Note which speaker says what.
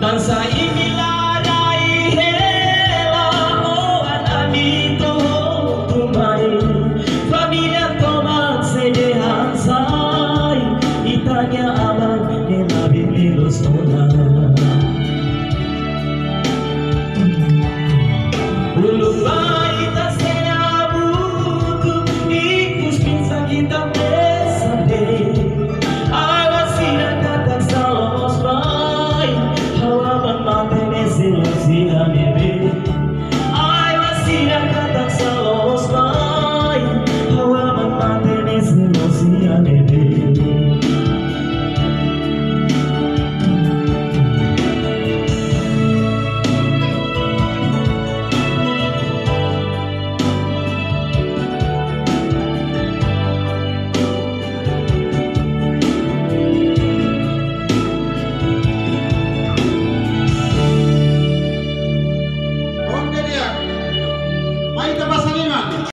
Speaker 1: tan xa